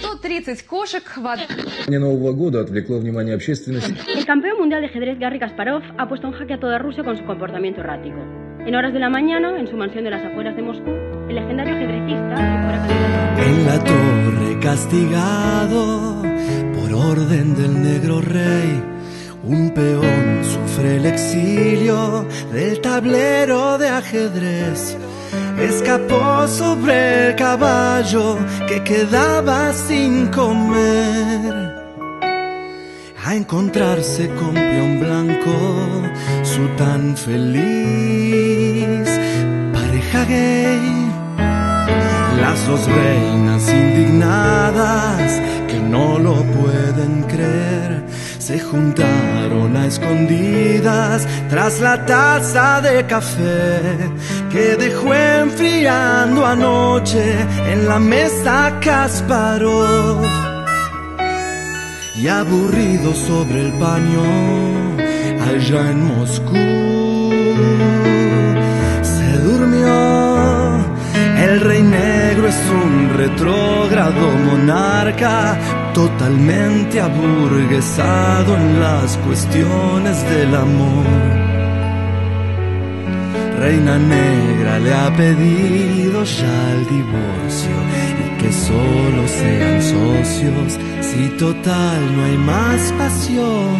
130 кошек в од- Нового года отвлекло внимание общественности. El campeón mundial de ajedrez Garry Kasparov ha puesto en jaque a toda Rusia con su comportamiento errático. En horas de la mañana, en su mansión de las afueras de Moscú, el legendario ajedrecista que fuera candidato En la torre castigado por orden del negro rey, un peón sufre el exilio del tablero de ajedrez. Escapó sobre el caballo que quedaba sin comer a encontrarse con peón blanco, su tan feliz pareja gay. Las dos reinas indignadas que no lo pueden se juntaron a escondidas tras la taza de café que dejó enfriando anoche en la mesa Kasparov y aburrido sobre el paño allá en Moscú se durmió. El rey negro es un retrógrado monarca totalmente aburguesado en las cuestiones del amor. Reina Negra le ha pedido ya el divorcio y que solo sean socios si total no hay más pasión.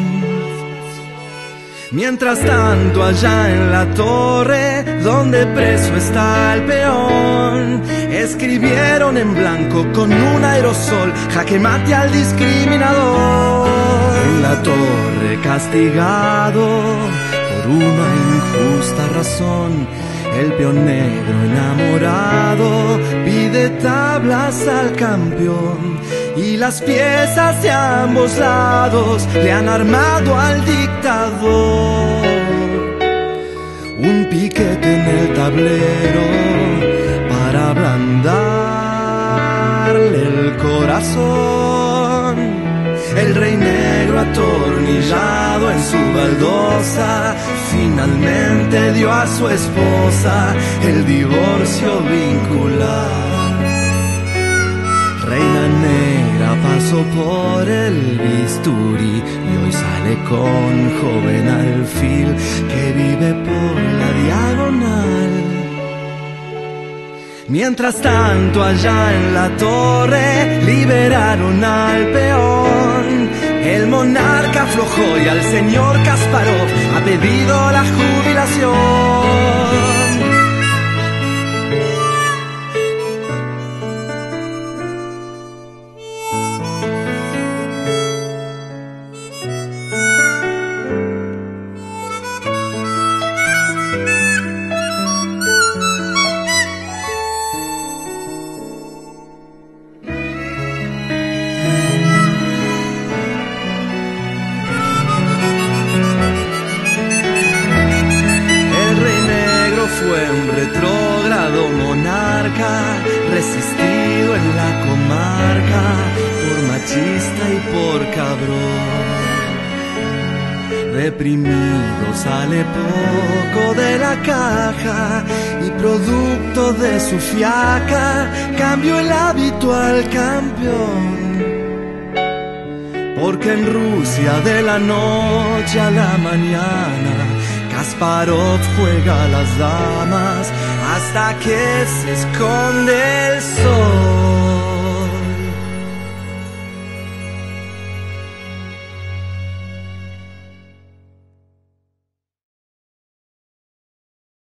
Mientras tanto allá en la torre donde preso está el peón Escribieron en blanco con un aerosol Jaque mate al discriminador En la torre castigado por una injusta razón el peón negro enamorado pide tablas al campeón y las piezas de ambos lados le han armado al dictador. Un piquete en el tablero El rey negro atornillado en su baldosa finalmente dio a su esposa el divorcio vincular. Reina negra pasó por el bisturí y hoy sale con joven Mientras tanto allá en la torre liberaron al peón. El monarca aflojó y al señor Kasparov ha pedido resistido en la comarca por machista y por cabrón. Deprimido sale poco de la caja y producto de su fiaca cambió el hábito al campeón. Porque en Rusia de la noche a la mañana Kasparov juega las damas hasta que se esconde el sol.